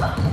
Wow.